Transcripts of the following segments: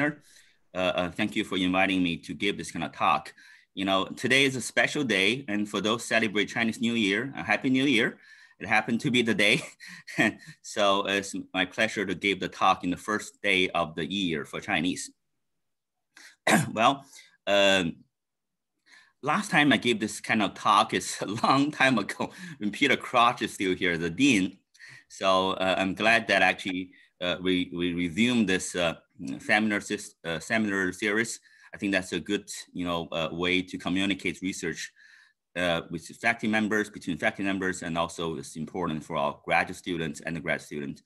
Uh, uh, thank you for inviting me to give this kind of talk. You know, today is a special day, and for those celebrate Chinese New Year, a Happy New Year. It happened to be the day, so it's my pleasure to give the talk in the first day of the year for Chinese. well, um, last time I gave this kind of talk is a long time ago when Peter Crouch is still here, the dean. So uh, I'm glad that actually uh, we, we resumed this uh, seminar, uh, seminar series. I think that's a good you know, uh, way to communicate research uh, with faculty members, between faculty members, and also it's important for our graduate students and the grad students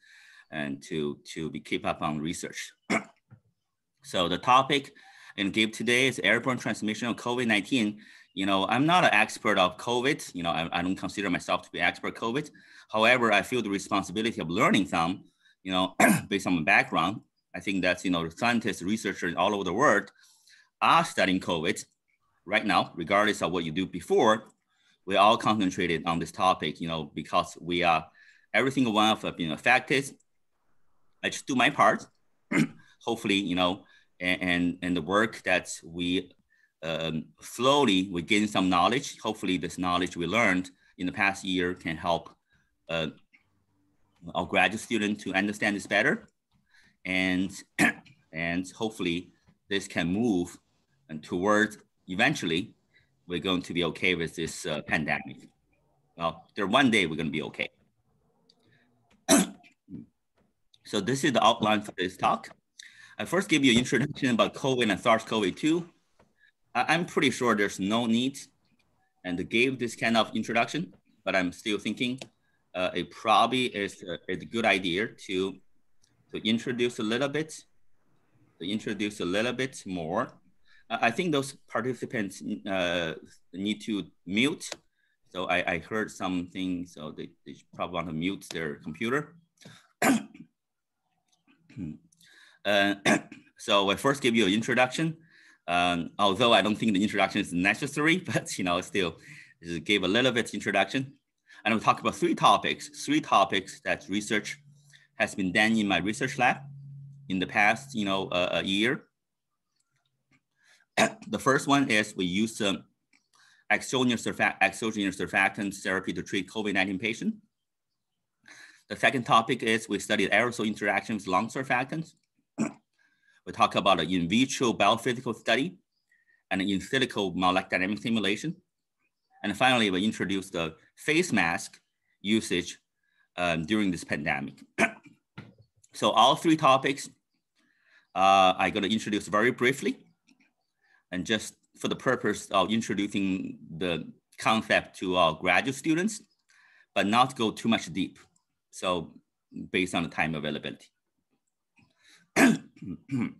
and to, to be keep up on research. so the topic and give today is airborne transmission of COVID-19. You know, I'm not an expert of COVID. You know, I, I don't consider myself to be expert COVID. However, I feel the responsibility of learning some, you know, based on my background. I think that's, you know, scientists, researchers all over the world are studying COVID right now, regardless of what you do before. We're all concentrated on this topic, you know, because we are, every single one of us being affected. I just do my part. Hopefully, you know, and, and, and the work that we um, slowly we gain some knowledge. Hopefully, this knowledge we learned in the past year can help uh, our graduate student to understand this better, and and hopefully this can move and towards eventually we're going to be okay with this uh, pandemic. Well, there one day we're going to be okay. so this is the outline for this talk. I first give you an introduction about COVID and SARS-CoV-2. I'm pretty sure there's no need and to give this kind of introduction, but I'm still thinking uh, it probably is a, is a good idea to, to introduce a little bit, to introduce a little bit more. I think those participants uh, need to mute. So I, I heard something, so they, they probably want to mute their computer. Uh, so I first give you an introduction. Um, although I don't think the introduction is necessary, but you know, still just give a little bit introduction. And we'll talk about three topics, three topics that research has been done in my research lab in the past, you know, uh, a year. the first one is we use um, exogenous, surfac exogenous surfactant therapy to treat COVID-19 patients. The second topic is we studied aerosol interactions with lung surfactants. We talk about an in vitro biophysical study and an in silico molecular dynamic simulation. And finally, we introduce the face mask usage um, during this pandemic. so all three topics uh, I'm gonna introduce very briefly and just for the purpose of introducing the concept to our graduate students, but not go too much deep. So based on the time availability.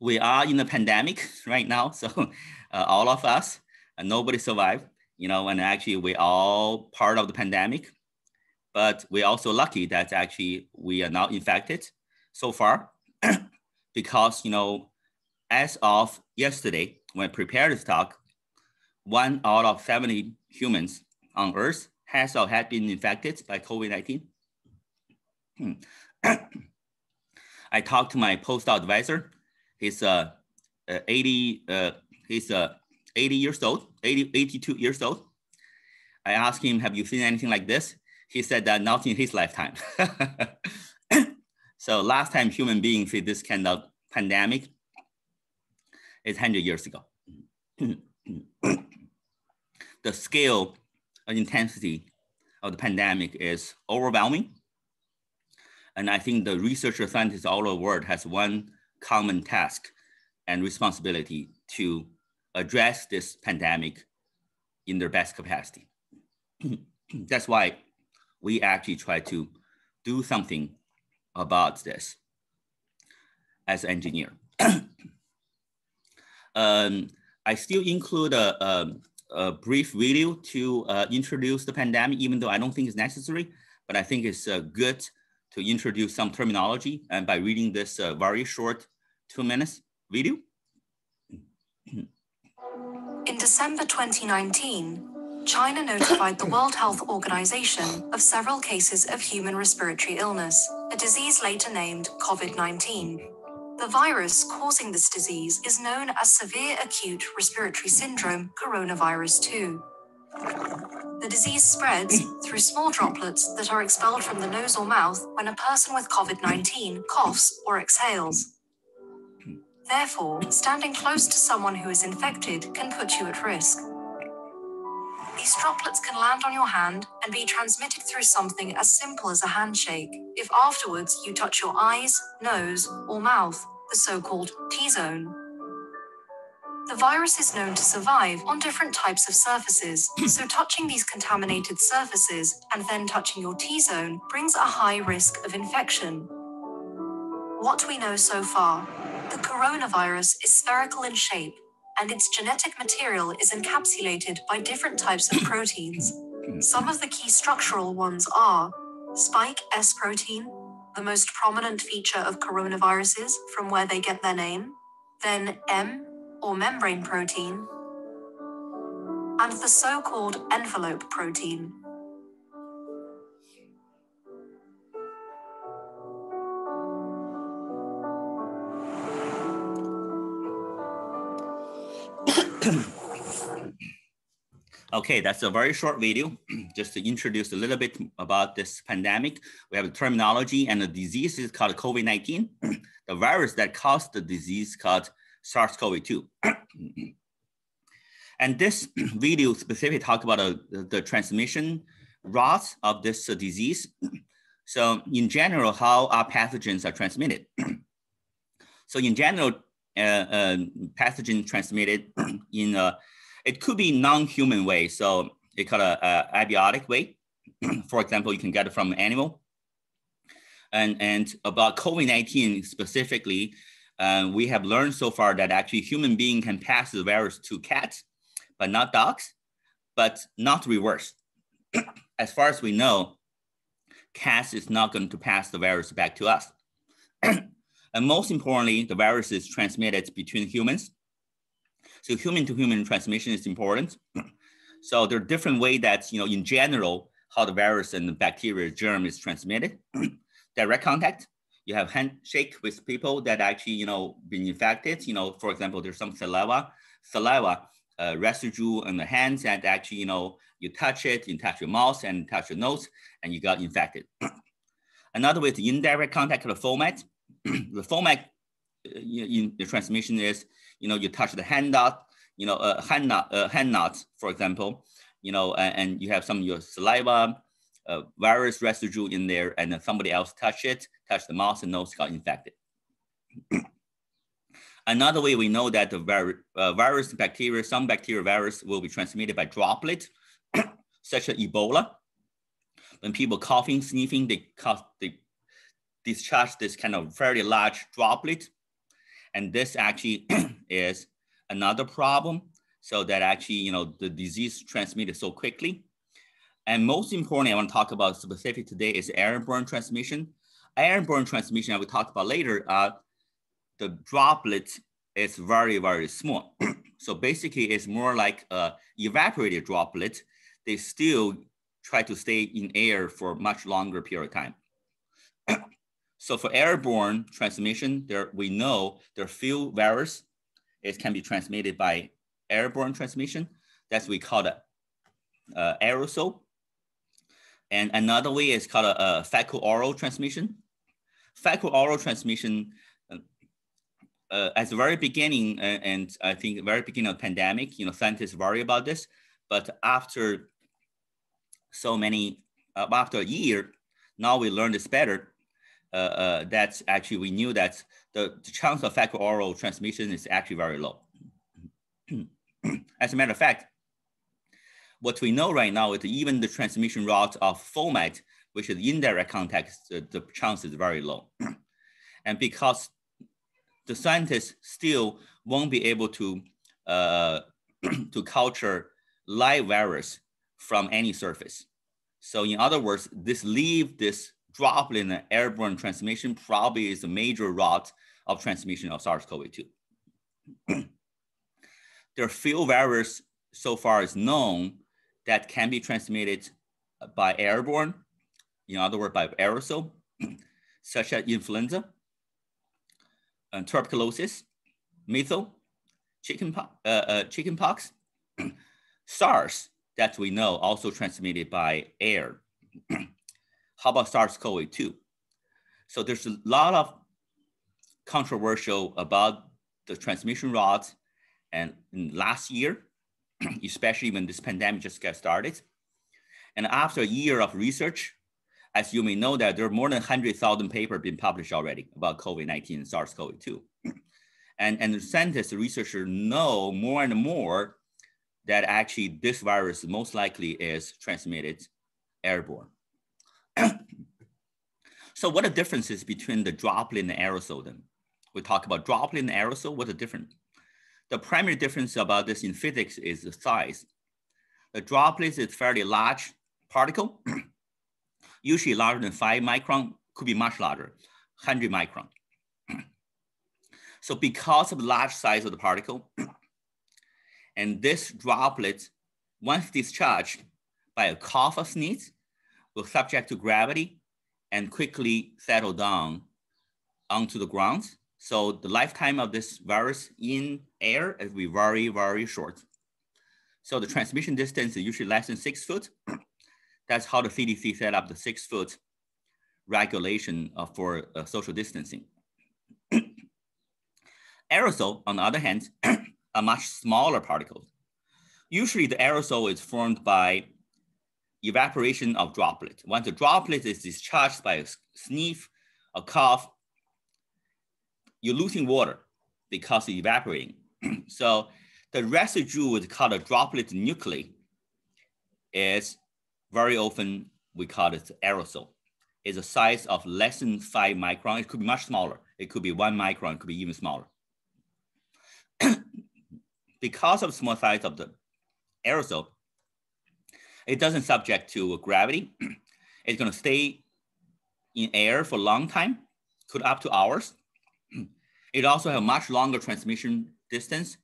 we are in a pandemic right now. So uh, all of us, uh, nobody survived, you know, and actually we all part of the pandemic, but we're also lucky that actually we are not infected so far because, you know, as of yesterday, when I prepared this talk, one out of 70 humans on earth has or had been infected by COVID-19. I talked to my postdoc advisor. He's uh, uh 80, uh, he's uh, 80 years old, 80, 82 years old. I asked him, have you seen anything like this? He said that not in his lifetime. so last time human beings see this kind of pandemic is 100 years ago. the scale and intensity of the pandemic is overwhelming and I think the researcher scientists all over the world has one common task and responsibility to address this pandemic in their best capacity. That's why we actually try to do something about this as engineer. um, I still include a, a, a brief video to uh, introduce the pandemic, even though I don't think it's necessary, but I think it's uh, good to introduce some terminology and by reading this uh, very short two minutes video. In December 2019, China notified the World Health Organization of several cases of human respiratory illness, a disease later named COVID 19. The virus causing this disease is known as severe acute respiratory syndrome coronavirus 2. The disease spreads through small droplets that are expelled from the nose or mouth when a person with COVID 19 coughs or exhales. Therefore, standing close to someone who is infected can put you at risk. These droplets can land on your hand and be transmitted through something as simple as a handshake. If afterwards you touch your eyes, nose, or mouth, the so called T zone. The virus is known to survive on different types of surfaces, so touching these contaminated surfaces and then touching your T zone brings a high risk of infection. What we know so far the coronavirus is spherical in shape and its genetic material is encapsulated by different types of proteins. Some of the key structural ones are spike S protein, the most prominent feature of coronaviruses from where they get their name, then M or membrane protein, and the so called envelope protein. Okay, that's a very short video, just to introduce a little bit about this pandemic. We have a terminology and the disease is called COVID-19. the virus that caused the disease called SARS-CoV-2. and this video specifically talk about uh, the, transmission routes of this uh, disease. so in general, how our pathogens are transmitted. so in general, uh, uh, pathogen transmitted in a, it could be non-human way. So it called a, a abiotic way. For example, you can get it from an animal. And, and about COVID-19 specifically, uh, we have learned so far that actually human being can pass the virus to cats, but not dogs, but not reverse. as far as we know, cats is not going to pass the virus back to us. And most importantly, the virus is transmitted between humans. So human to human transmission is important. so there are different ways that, you know, in general, how the virus and the bacteria germ is transmitted. Direct contact, you have handshake with people that actually, you know, been infected. You know, for example, there's some saliva, saliva uh, residue on the hands that actually, you know, you touch it, you touch your mouth and touch your nose, and you got infected. Another way is indirect contact, the fomite. the fomite uh, in the transmission is, you know, you touch the hand knot, you know, a hand knot, a hand knot, for example, you know, and, and you have some of your saliva, uh, virus residue in there, and then somebody else touch it, touch the mouth and nose, got infected. Another way we know that the vir uh, virus, bacteria, some bacteria virus will be transmitted by droplet, such as Ebola. When people coughing, sneezing, they, cough, they discharge this kind of very large droplet. And this actually is another problem. So that actually, you know, the disease transmitted so quickly. And most importantly, I want to talk about specific today is airborne transmission. Airborne transmission, I will talk about later, uh, the droplet is very, very small. so basically it's more like a evaporated droplet. They still try to stay in air for much longer period of time. So for airborne transmission, there we know there are few virus. It can be transmitted by airborne transmission. That's we call the uh, aerosol. And another way is called a, a fecal oral transmission. Fecal oral transmission uh, uh, at the very beginning, uh, and I think very beginning of pandemic, you know, scientists worry about this, but after so many, uh, after a year, now we learn this better uh, that's actually, we knew that the, the chance of fecal oral transmission is actually very low. As a matter of fact, what we know right now is even the transmission route of fomite, which is indirect contact, the, the chance is very low. and because the scientists still won't be able to, uh, to culture live virus from any surface. So in other words, this leave this droplet and airborne transmission probably is a major route of transmission of SARS-CoV-2. there are few viruses so far as known that can be transmitted by airborne, in other words, by aerosol, such as influenza, uh, tuberculosis, measles, chicken, uh, uh, chicken pox, SARS that we know also transmitted by air. How about SARS-CoV-2? So there's a lot of controversial about the transmission routes and last year, especially when this pandemic just got started. And after a year of research, as you may know that there are more than 100,000 papers been published already about COVID-19 and SARS-CoV-2. and, and the scientists, the researchers know more and more that actually this virus most likely is transmitted airborne. so what are differences between the droplet and the aerosol then? We talk about droplet and aerosol, what's the difference? The primary difference about this in physics is the size. The droplet is fairly large particle, usually larger than five micron, could be much larger, 100 micron. so because of the large size of the particle, and this droplet, once discharged by a cough or sneeze, subject to gravity and quickly settle down onto the ground. So the lifetime of this virus in air be very, very short. So the transmission distance is usually less than six foot. That's how the CDC set up the six foot regulation uh, for uh, social distancing. Aerosol, on the other hand, are much smaller particles. Usually the aerosol is formed by evaporation of droplet. Once the droplet is discharged by a sneeze, a cough, you're losing water because it's evaporating. so the residue is called a droplet nuclei is very often we call it aerosol. It's a size of less than five micron. It could be much smaller. It could be one micron, it could be even smaller. because of small size of the aerosol, it doesn't subject to gravity. it's gonna stay in air for a long time, could up to hours. It also have much longer transmission distance.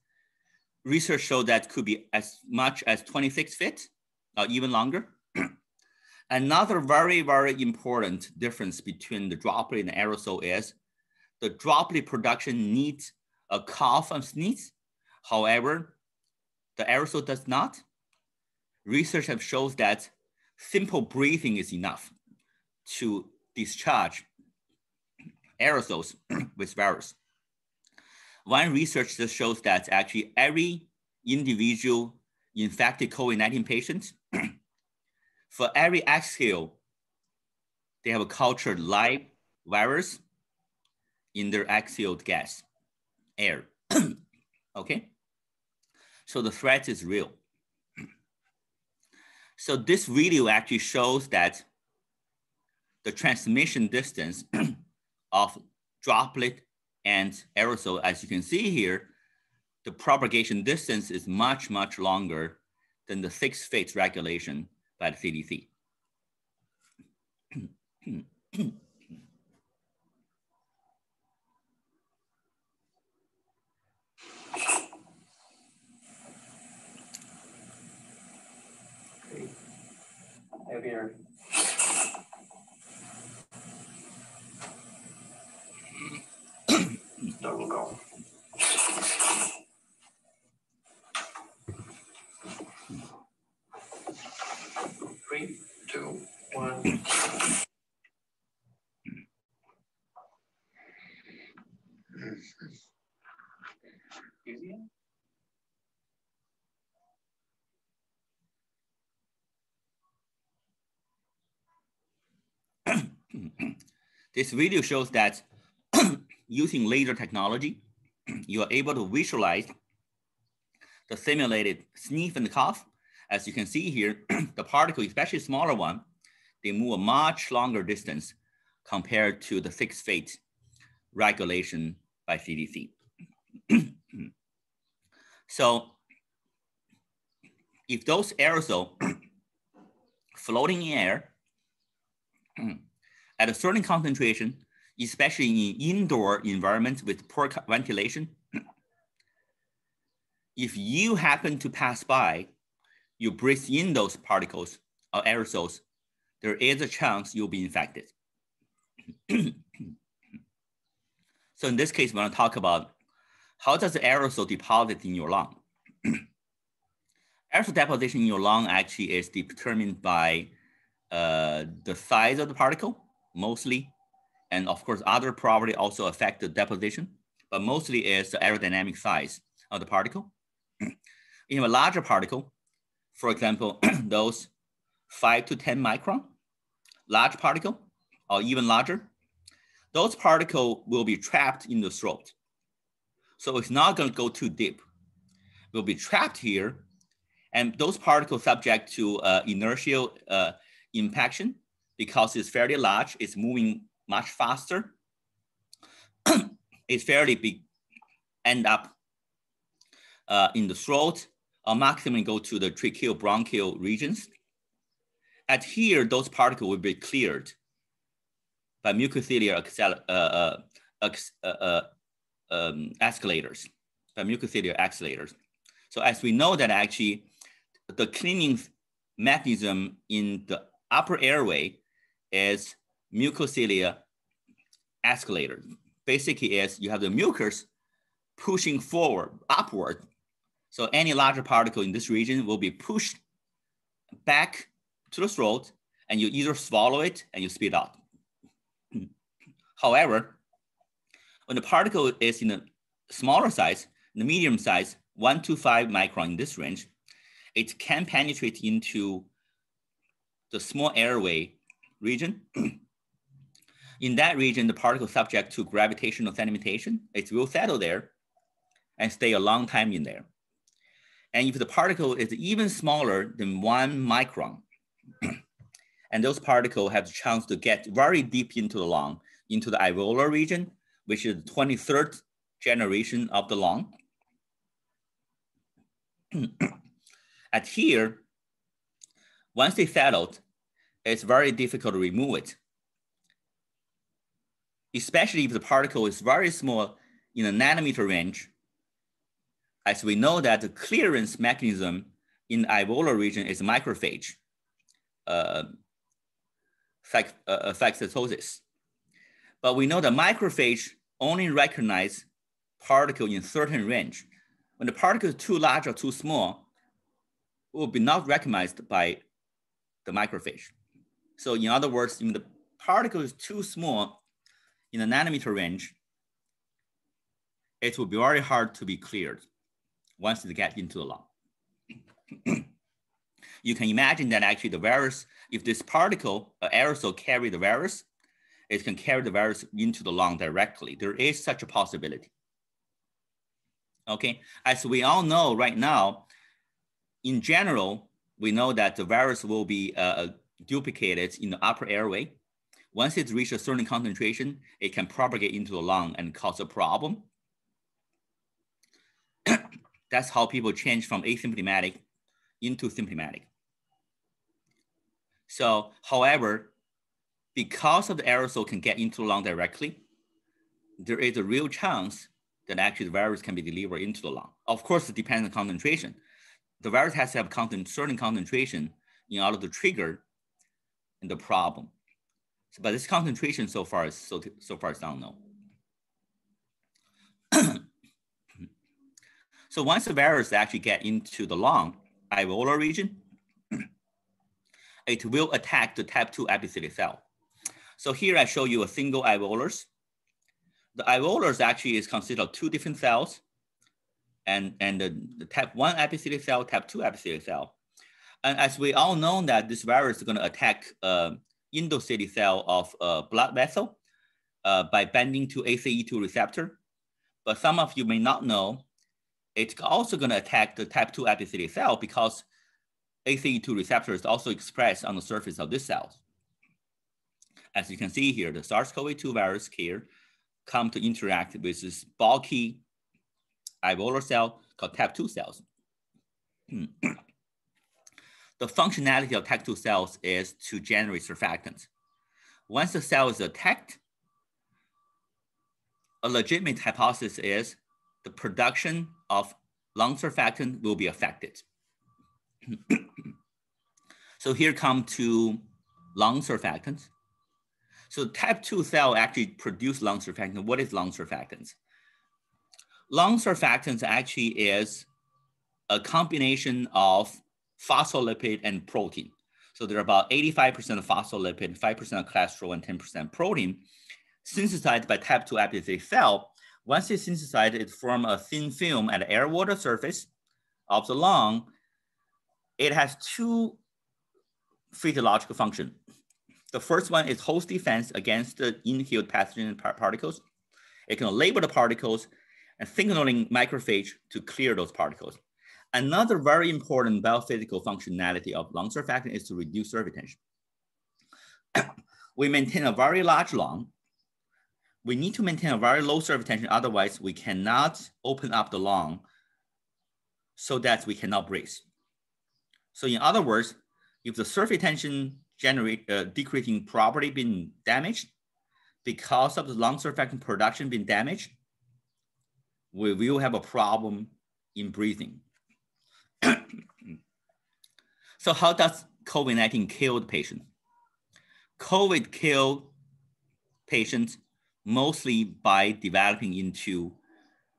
Research showed that could be as much as 26 feet, or even longer. Another very, very important difference between the droplet and the aerosol is the droplet production needs a cough and sneeze. However, the aerosol does not. Research have shows that simple breathing is enough to discharge aerosols with virus. One research just shows that actually every individual infected COVID-19 patient for every exhale, they have a cultured live virus in their exhaled gas, air. okay? So the threat is real. So this video actually shows that the transmission distance of droplet and aerosol, as you can see here, the propagation distance is much, much longer than the six feet regulation by the CDC. Heavier. Double go. Three, two, one. Easy? This video shows that using laser technology, you are able to visualize the simulated sneeze and cough. As you can see here, the particle, especially smaller one, they move a much longer distance compared to the six feet regulation by CDC. so if those aerosol floating in air at a certain concentration, especially in indoor environments with poor ventilation, if you happen to pass by, you breathe in those particles or aerosols, there is a chance you'll be infected. So in this case, we want to talk about how does the aerosol deposit in your lung? aerosol deposition in your lung actually is determined by uh, the size of the particle, mostly, and of course, other property also affect the deposition, but mostly is the aerodynamic size of the particle. in a larger particle, for example, those five to 10 micron, large particle, or even larger, those particles will be trapped in the throat. So it's not going to go too deep. Will be trapped here, and those particles subject to uh, inertial uh, impaction because it's fairly large, it's moving much faster. it's fairly big, end up uh, in the throat or maximum go to the tracheal bronchial regions. At here, those particles will be cleared by mucociliary uh, uh, uh, uh, um, escalators, by mucociliary escalators. So as we know that actually the cleaning mechanism in the upper airway is mucociliary escalator. Basically is you have the mucus pushing forward, upward. So any larger particle in this region will be pushed back to the throat and you either swallow it and you spit out. However, when the particle is in a smaller size, the medium size, one to five micron in this range, it can penetrate into the small airway region. in that region, the particle subject to gravitational sedimentation, it will settle there and stay a long time in there. And if the particle is even smaller than one micron, and those particles have the chance to get very deep into the lung, into the alveolar region, which is the 23rd generation of the lung. At here, once they settled, it's very difficult to remove it. Especially if the particle is very small in a nanometer range, as we know that the clearance mechanism in the alveolar region is macrophage uh, uh, phagocytosis. But we know that macrophage only recognize particle in certain range. When the particle is too large or too small, it will be not recognized by the macrophage. So in other words, if the particle is too small in the nanometer range, it will be very hard to be cleared once it gets into the lung. you can imagine that actually the virus, if this particle, uh, aerosol carry the virus, it can carry the virus into the lung directly. There is such a possibility. Okay, as we all know right now, in general, we know that the virus will be uh, duplicated in the upper airway. Once it reaches a certain concentration, it can propagate into the lung and cause a problem. That's how people change from asymptomatic into symptomatic. So, however, because of the aerosol can get into the lung directly, there is a real chance that actually the virus can be delivered into the lung. Of course, it depends on concentration. The virus has to have certain concentration in order to trigger the problem. So, but this concentration so far is so, so far is unknown. so once the virus actually get into the lung, alveolar region, it will attack the type 2 epithelial cell. So here I show you a single alveolus. The alveolus actually is consisted of two different cells and, and the, the type 1 epithelial cell, type 2 epithelial cell. And as we all know that this virus is going to attack uh, endothelial cell of a blood vessel uh, by binding to ACE2 receptor. But some of you may not know, it's also going to attack the type 2 epithelial cell because ACE2 receptor is also expressed on the surface of this cell. As you can see here, the SARS-CoV-2 virus here come to interact with this bulky alveolar cell called type 2 cells. The functionality of TAC2 cells is to generate surfactants. Once the cell is attacked, a legitimate hypothesis is the production of lung surfactant will be affected. so here come two lung surfactants. So type 2 cell actually produce lung surfactant. What is lung surfactants? Lung surfactants actually is a combination of phospholipid and protein. So there are about 85% of phospholipid, 5% of cholesterol, and 10% protein synthesized by type 2 epithelial cell. Once it's synthesized, it forms a thin film at the air water surface of the lung. It has two physiological functions. The first one is host defense against the inhaled pathogen particles. It can label the particles and signaling macrophage to clear those particles. Another very important biophysical functionality of lung surfactant is to reduce surface tension. we maintain a very large lung. We need to maintain a very low surface tension, otherwise we cannot open up the lung so that we cannot breathe. So in other words, if the surface tension generate uh, decreasing property being damaged because of the lung surfactant production being damaged, we will have a problem in breathing. so how does COVID-19 kill the patient? COVID killed patients mostly by developing into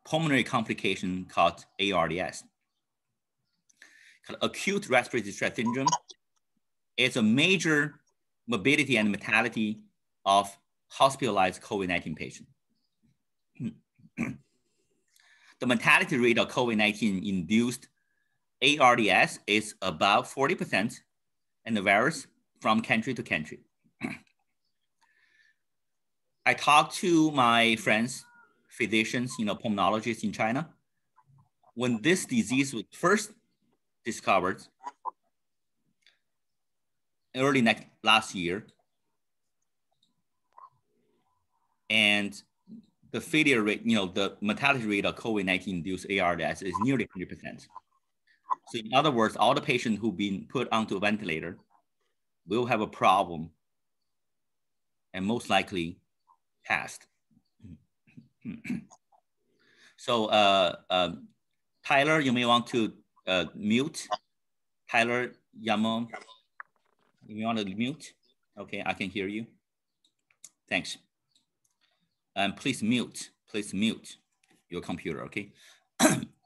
pulmonary complication called ARDS. Acute respiratory distress syndrome is a major morbidity and mortality of hospitalized COVID-19 patients. the mortality rate of COVID-19 induced ARDS is about 40% and the varies from country to country. I talked to my friends, physicians, you know, pulmonologists in China. When this disease was first discovered early next, last year, and the failure rate, you know, the mortality rate of COVID-19 induced ARDS is nearly 100%. So in other words, all the patients who've been put onto a ventilator will have a problem and most likely passed. so uh, uh, Tyler, you may want to uh, mute. Tyler Yamo, you want to mute? Okay, I can hear you. Thanks. And please mute, please mute your computer, okay?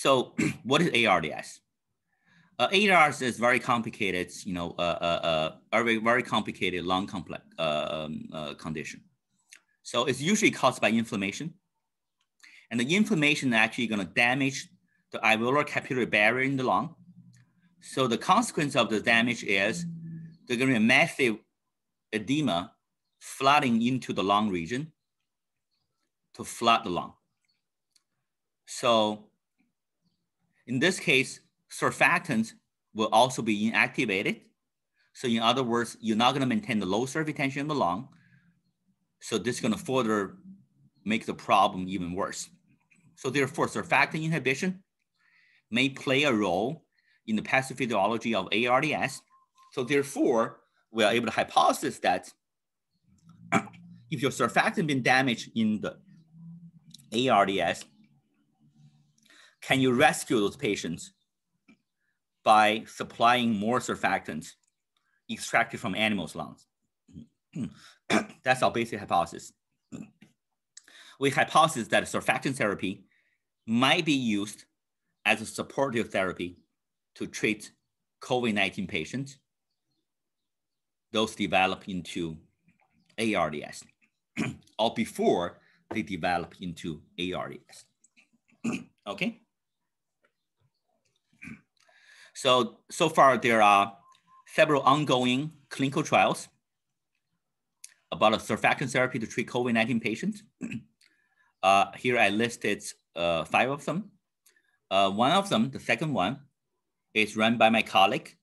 So what is ARDS? Uh, ARDS is very complicated, you know, uh, uh, uh very, very complicated lung complex uh, um, uh, condition. So it's usually caused by inflammation. And the inflammation actually gonna damage the alveolar capillary barrier in the lung. So the consequence of the damage is there's gonna be a massive edema flooding into the lung region to flood the lung. So in this case, surfactants will also be inactivated. So in other words, you're not gonna maintain the low surface tension in the lung. So this is gonna further make the problem even worse. So therefore, surfactant inhibition may play a role in the pathophysiology of ARDS. So therefore, we are able to hypothesize that if your surfactant been damaged in the ARDS, can you rescue those patients by supplying more surfactants extracted from animals' lungs? That's our basic hypothesis. We hypothesize that surfactant therapy might be used as a supportive therapy to treat COVID-19 patients, those develop into ARDS, or before they develop into ARDS. okay? So, so far there are several ongoing clinical trials about a surfactant therapy to treat COVID-19 patients. uh, here I listed uh, five of them. Uh, one of them, the second one, is run by my colleague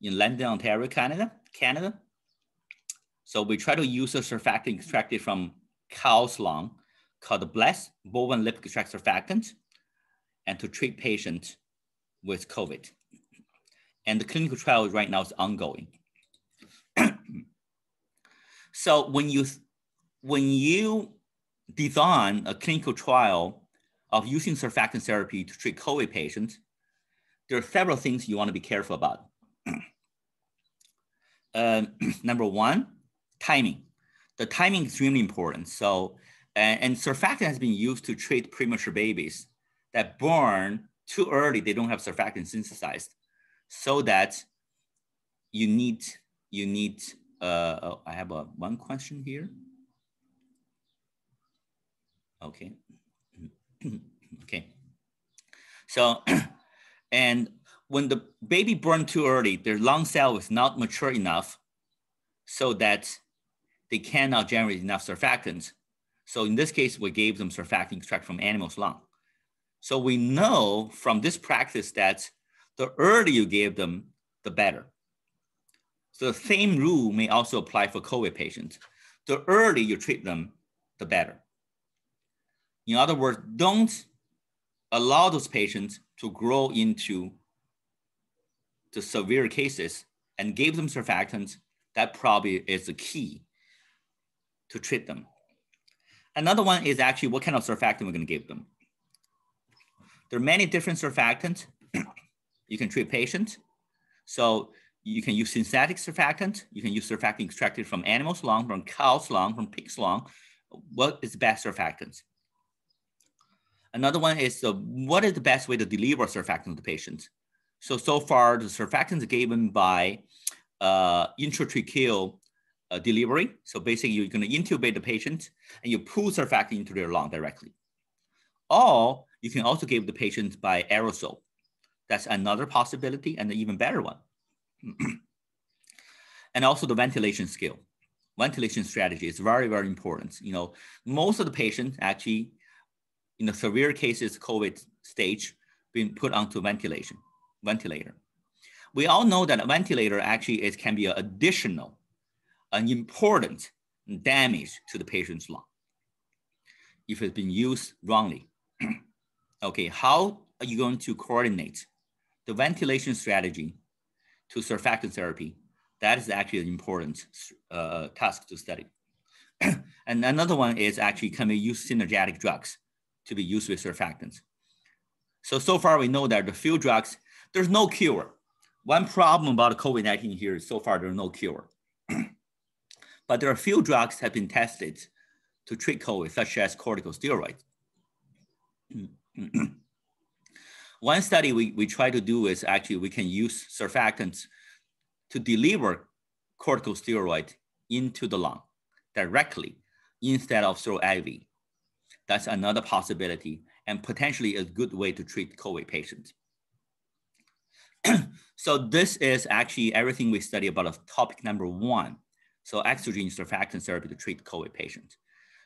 in London, Ontario, Canada. Canada. So we try to use a surfactant extracted from cow's lung called the BLES, bovine lipid extract surfactant, and to treat patients with COVID and the clinical trial right now is ongoing. so when you when you design a clinical trial of using surfactant therapy to treat COVID patients, there are several things you want to be careful about. uh, number one, timing. The timing is extremely important. So, and, and surfactant has been used to treat premature babies that born too early, they don't have surfactant synthesized so that you need, you need, uh, oh, I have a one question here. Okay. okay. So, and when the baby born too early, their lung cell is not mature enough so that they cannot generate enough surfactants. So in this case, we gave them surfactant extract from animal's lung. So we know from this practice that the earlier you give them, the better. So the same rule may also apply for COVID patients. The earlier you treat them, the better. In other words, don't allow those patients to grow into the severe cases and give them surfactants. That probably is the key to treat them. Another one is actually what kind of surfactant we're going to give them. There are many different surfactants you can treat patients. So you can use synthetic surfactant. You can use surfactant extracted from animals' lung, from cow's lung, from pig's lung. What is the best surfactant? Another one is the, what is the best way to deliver surfactant to the patient? So, so far the surfactants given by uh, intratracheal uh, delivery. So basically you're gonna intubate the patient and you pull surfactant into their lung directly. Or you can also give the patient by aerosol. That's another possibility and an even better one. and also the ventilation skill. Ventilation strategy is very, very important. You know, most of the patients actually in the severe cases, COVID stage, being put onto ventilation, ventilator. We all know that a ventilator actually is, can be an additional, an important damage to the patient's lung if it's been used wrongly. okay, how are you going to coordinate the ventilation strategy to surfactant therapy? That is actually an important uh, task to study. and another one is actually can we use synergetic drugs to be used with surfactants. So, so far we know that the few drugs, there's no cure. One problem about COVID-19 here is so far there's no cure. but there are few drugs have been tested to treat COVID, such as corticosteroids. One study we, we try to do is actually we can use surfactants to deliver corticosteroid into the lung directly instead of through IV. That's another possibility and potentially a good way to treat COVID patients. so this is actually everything we study about topic number one. So exogenous surfactant therapy to treat COVID patients.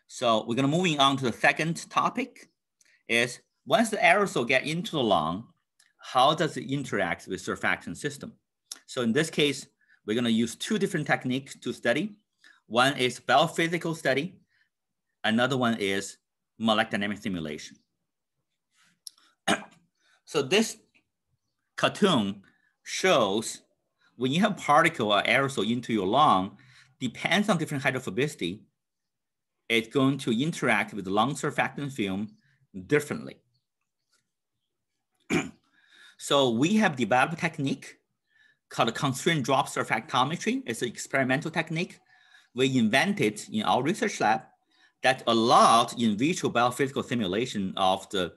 So we're gonna moving on to the second topic is once the aerosol get into the lung, how does it interact with surfactant system? So in this case, we're gonna use two different techniques to study. One is biophysical study. Another one is molecular dynamic simulation. so this cartoon shows when you have particle or aerosol into your lung, depends on different hydrophobicity, it's going to interact with the lung surfactant film differently. So we have developed a technique called constraint drop surfactometry. It's an experimental technique. We invented in our research lab that allowed in vitro biophysical simulation of the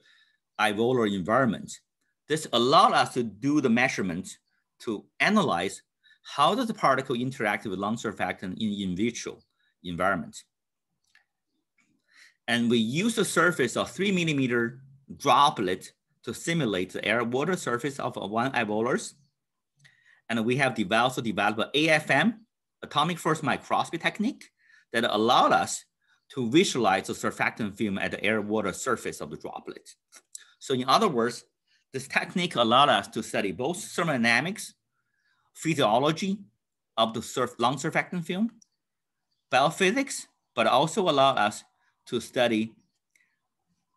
alveolar environment. This allowed us to do the measurement to analyze how does the particle interact with lung surfactant in in vitro environment. And we use the surface of three millimeter droplet to simulate the air water surface of one alveolus. And we have developed, developed AFM, atomic force microscopy technique that allowed us to visualize the surfactant film at the air water surface of the droplet. So in other words, this technique allowed us to study both thermodynamics, physiology of the surf, lung surfactant film, biophysics, but also allowed us to study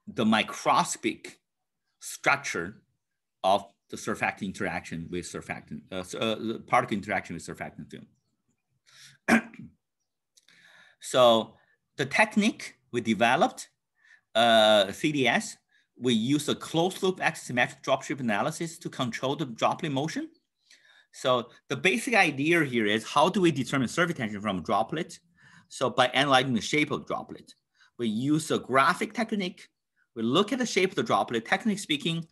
the microscopic structure of the surfactant interaction with surfactant, uh, uh, particle interaction with surfactant film. so the technique we developed, uh, CDS, we use a closed loop axisymmetric drop shape analysis to control the droplet motion. So the basic idea here is how do we determine surface tension from a droplet? So by analyzing the shape of droplet, we use a graphic technique. We look at the shape of the droplet. Technically speaking,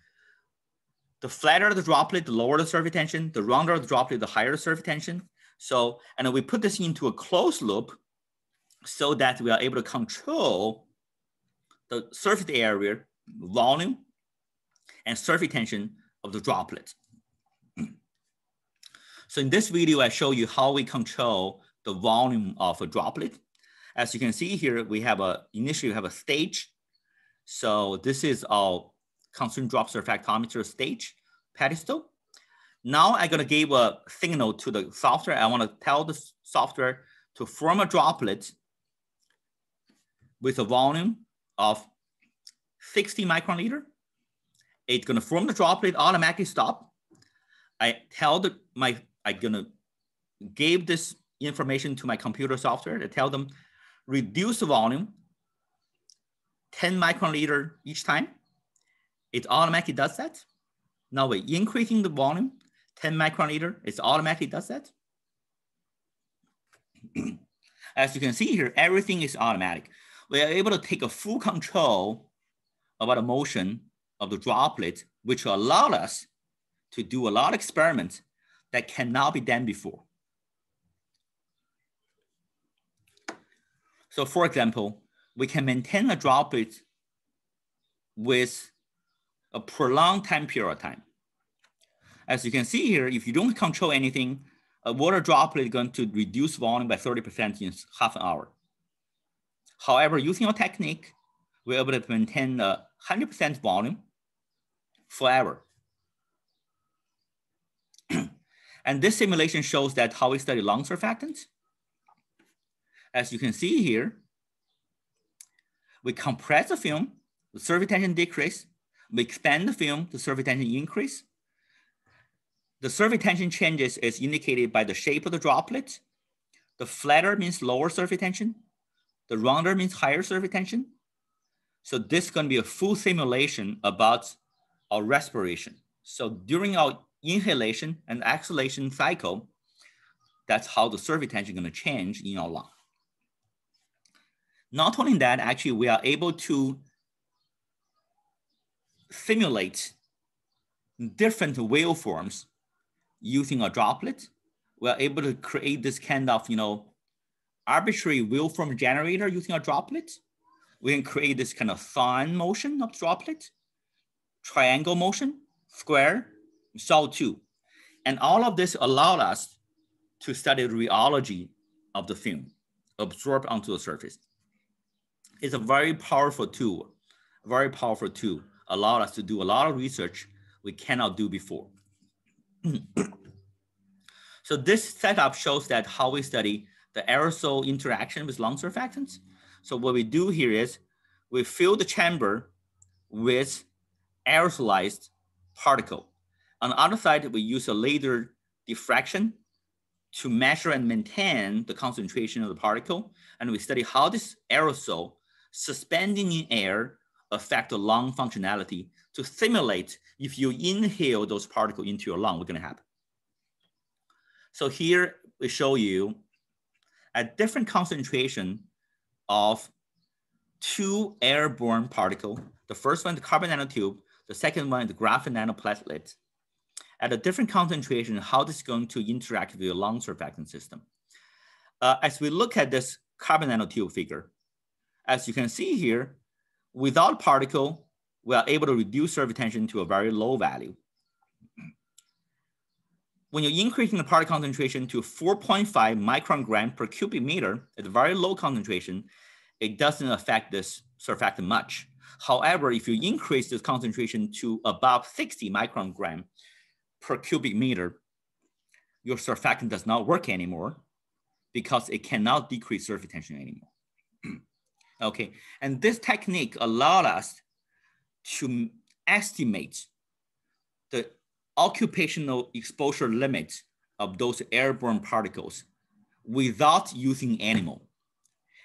the flatter the droplet, the lower the surface tension. The rounder the droplet, the higher the surface tension. So, and then we put this into a closed loop so that we are able to control the surface area, volume, and surface tension of the droplet. So in this video, I show you how we control the volume of a droplet. As you can see here, we have a, initially we have a stage. So this is our constant drop surfactometer stage pedestal. Now I'm gonna give a signal to the software. I wanna tell the software to form a droplet with a volume of 60 micron liter. It's gonna form the droplet, automatically stop. I tell the, my I'm gonna give this information to my computer software to tell them reduce the volume 10 micron liter each time. It automatically does that. Now we're increasing the volume 10 micron liter. It automatically does that. As you can see here, everything is automatic. We are able to take a full control about the motion of the droplet, which allowed us to do a lot of experiments that cannot be done before. So for example, we can maintain a droplet with a prolonged time period of time. As you can see here, if you don't control anything, a water droplet is going to reduce volume by 30% in half an hour. However, using our technique, we're able to maintain a 100% volume forever. And this simulation shows that how we study lung surfactants. As you can see here, we compress the film, the surface tension decrease. We expand the film, the surface tension increase. The surface tension changes is indicated by the shape of the droplet. The flatter means lower surface tension. The rounder means higher surface tension. So this is going to be a full simulation about our respiration. So during our inhalation and exhalation cycle, that's how the surface tension is going to change in our lung. Not only that, actually, we are able to simulate different waveforms using a droplet. We are able to create this kind of, you know, arbitrary waveform generator using a droplet. We can create this kind of fan motion of droplet, triangle motion, square, sawtooth. And all of this allowed us to study rheology of the film absorbed onto the surface. It's a very powerful tool, very powerful tool, allowed us to do a lot of research we cannot do before. so this setup shows that how we study the aerosol interaction with lung surfactants. So what we do here is we fill the chamber with aerosolized particle. On the other side, we use a laser diffraction to measure and maintain the concentration of the particle. And we study how this aerosol suspending in air affect the lung functionality to simulate if you inhale those particles into your lung, what's gonna happen. So here we show you a different concentration of two airborne particle. The first one, the carbon nanotube. The second one, the graphene nanoplatelet at a different concentration, how this is going to interact with your lung surfactant system. Uh, as we look at this carbon nanotube figure, as you can see here, without particle, we are able to reduce surface tension to a very low value. When you're increasing the particle concentration to 4.5 micron gram per cubic meter at a very low concentration, it doesn't affect this surfactant much. However, if you increase this concentration to about 60 micron gram per cubic meter, your surfactant does not work anymore because it cannot decrease surface tension anymore. Okay, and this technique allowed us to estimate the occupational exposure limit of those airborne particles without using animal.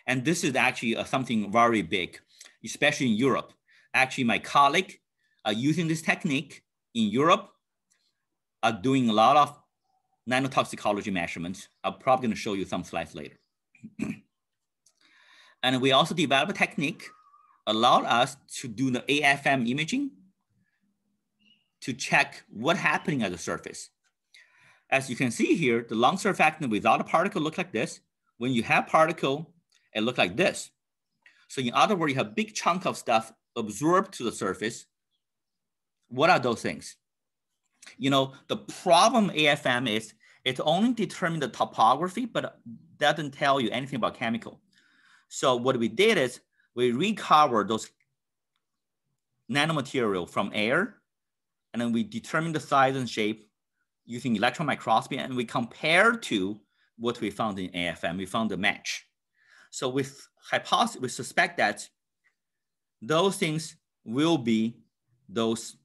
And this is actually uh, something very big, especially in Europe. Actually, my colleague are using this technique in Europe are doing a lot of nanotoxicology measurements. I'm probably gonna show you some slides later. and we also developed a technique allowed us to do the AFM imaging to check what happening at the surface. As you can see here, the lung surfactant without a particle look like this. When you have particle, it look like this. So in other words, you have big chunk of stuff absorbed to the surface. What are those things? You know, the problem AFM is it only determine the topography, but doesn't tell you anything about chemical. So what we did is we recover those nanomaterial from air, and then we determine the size and shape using electron microscopy, and we compare to what we found in AFM. We found a match. So with hypothesis, we suspect that those things will be those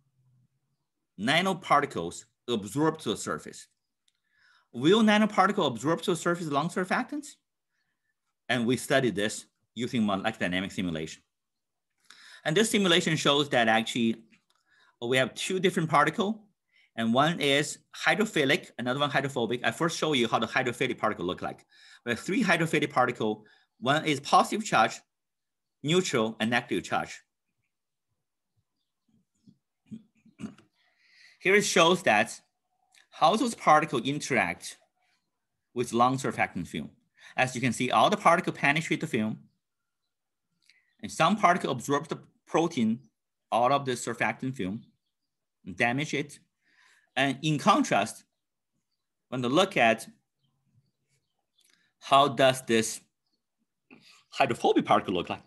nanoparticles absorbed to the surface. Will nanoparticle absorb to the surface lung surfactants? And we studied this using molecular dynamic simulation. And this simulation shows that actually uh, we have two different particle, and one is hydrophilic, another one hydrophobic. I first show you how the hydrophilic particle look like. We have three hydrophilic particle. One is positive charge, neutral, and negative charge. Here it shows that how those particles interact with lung surfactant film. As you can see, all the particles penetrate the film, and some particle absorb the protein out of the surfactant film and damage it. And in contrast, when you look at how does this hydrophobic particle look like?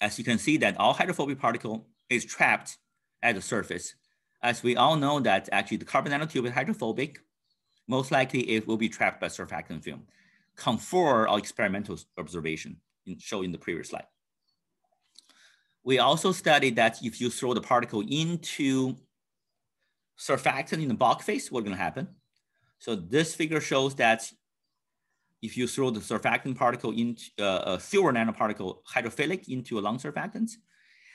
As you can see that all hydrophobic particle is trapped at the surface. As we all know that actually the carbon nanotube is hydrophobic, most likely it will be trapped by surfactant film. Conform our experimental observation in, shown in the previous slide. We also studied that if you throw the particle into surfactant in the bulk phase, what's gonna happen? So this figure shows that if you throw the surfactant particle into uh, a silver nanoparticle hydrophilic into a lung surfactant,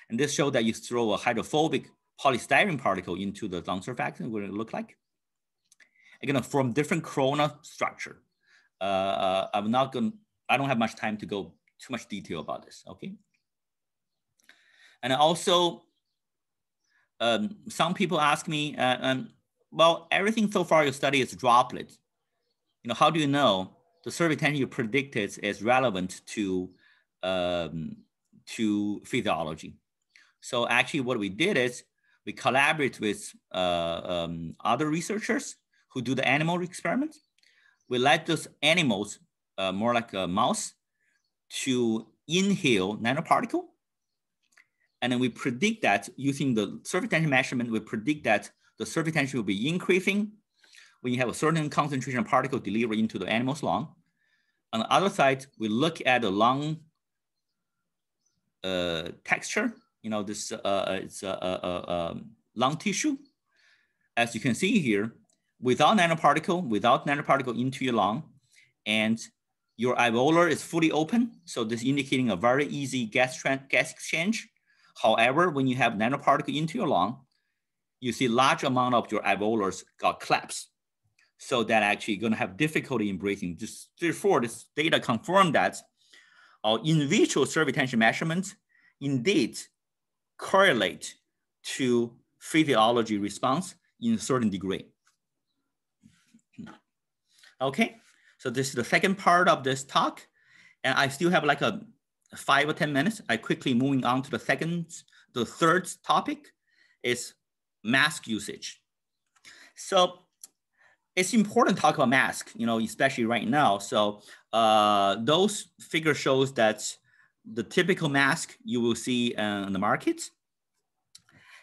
and this shows that you throw a hydrophobic polystyrene particle into the lung surfactant, what it look like? It's gonna form different corona structure. Uh, uh, I'm not gonna, I don't have much time to go too much detail about this, okay? And also, um, some people ask me, uh, um, well, everything so far you study is droplets. You know, how do you know the surface tension you predicted is relevant to, um, to physiology? So actually what we did is we collaborate with uh, um, other researchers who do the animal experiments. We let those animals, uh, more like a mouse, to inhale nanoparticle. And then we predict that using the surface tension measurement, we predict that the surface tension will be increasing when you have a certain concentration of particle delivered into the animal's lung. On the other side, we look at the lung uh, texture. You know, this uh, uh it's a, um, lung tissue. As you can see here, without nanoparticle, without nanoparticle into your lung, and your alveolar is fully open. So this indicating a very easy gas, gas exchange. However, when you have nanoparticle into your lung, you see large amount of your alveolars got collapsed. So that actually gonna have difficulty in breathing. Just therefore, this data confirm that our in vitro surface tension measurements indeed correlate to physiology response in a certain degree. Okay, so this is the second part of this talk. And I still have like a five or 10 minutes. I quickly moving on to the second, the third topic is mask usage. So it's important to talk about mask, you know, especially right now. So uh, those figure shows that the typical mask you will see uh, in the market.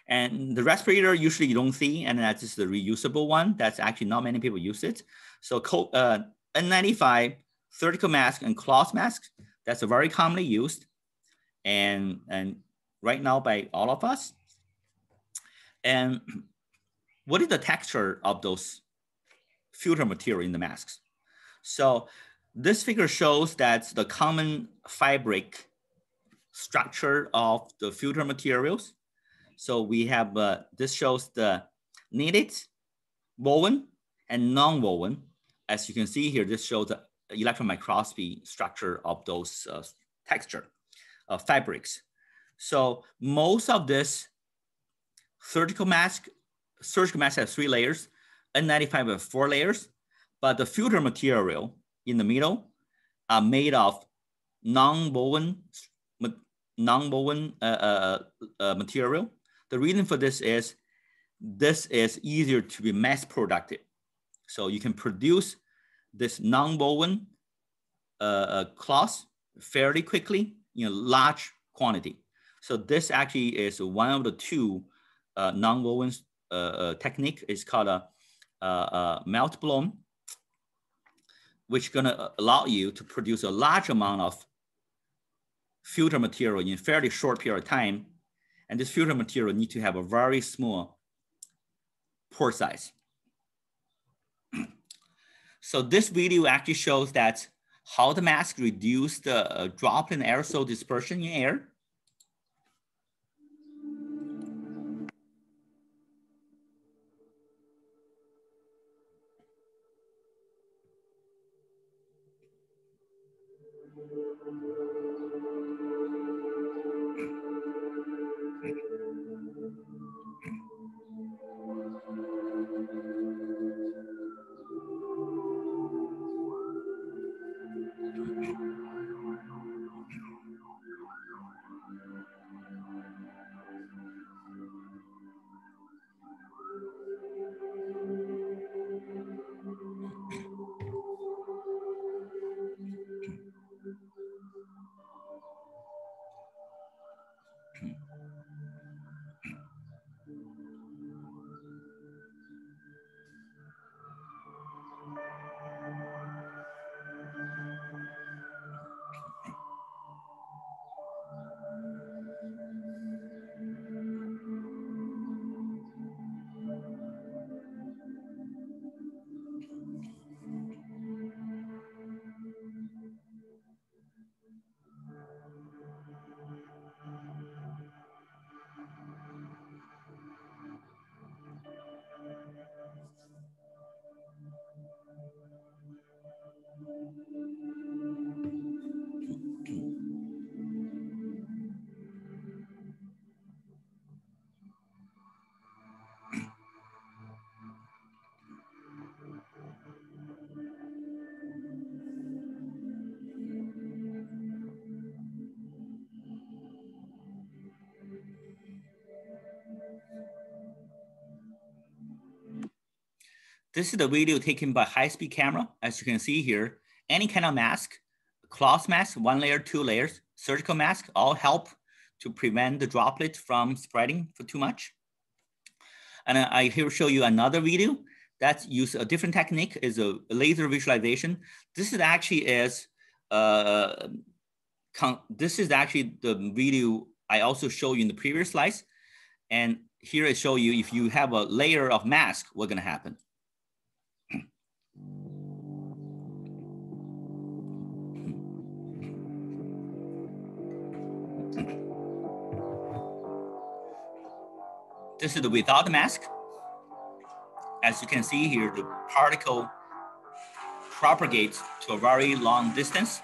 And the respirator usually you don't see, and that's just the reusable one. That's actually not many people use it. So uh, N95 surgical mask and cloth mask, that's very commonly used and, and right now by all of us. And what is the texture of those filter material in the masks? So this figure shows that the common fabric structure of the filter materials. So we have, uh, this shows the knitted, woven, and non-woven. As you can see here, this shows the electron microscopy structure of those uh, texture uh, fabrics. So most of this surgical mask, surgical mask has three layers, N95 has four layers, but the filter material in the middle are made of non-woven non-woven uh, uh, uh, material. The reason for this is this is easier to be mass produced. So you can produce this non-woven uh, uh, cloth fairly quickly in a large quantity. So this actually is one of the two uh, non-woven technique. It's called a melt blown, which is gonna allow you to produce a large amount of filter material in a fairly short period of time. And this filter material need to have a very small pore size. So this video actually shows that how the mask reduce the uh, droplet aerosol dispersion in air This is the video taken by high-speed camera. As you can see here, any kind of mask, cloth mask, one layer, two layers, surgical mask, all help to prevent the droplet from spreading for too much. And I here show you another video that use a different technique is a laser visualization. This is actually is, uh, this is actually the video I also show you in the previous slides. And here I show you if you have a layer of mask, what's gonna happen. This is the without the mask. As you can see here, the particle propagates to a very long distance.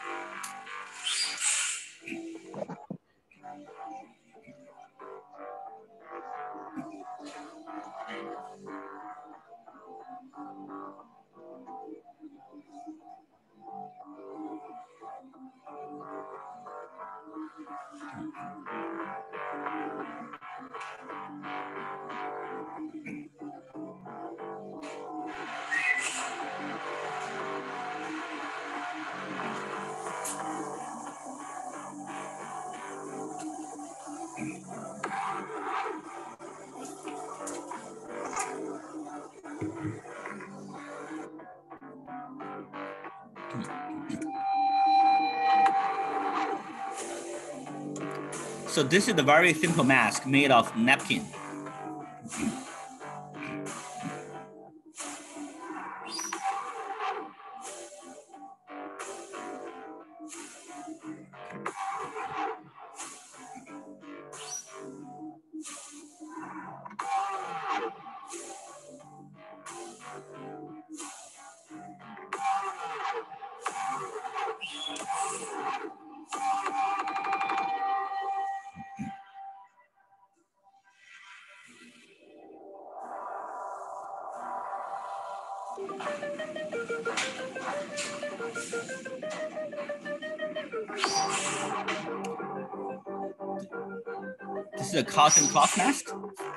So this is a very simple mask made of napkin. This is a cotton cloth mask.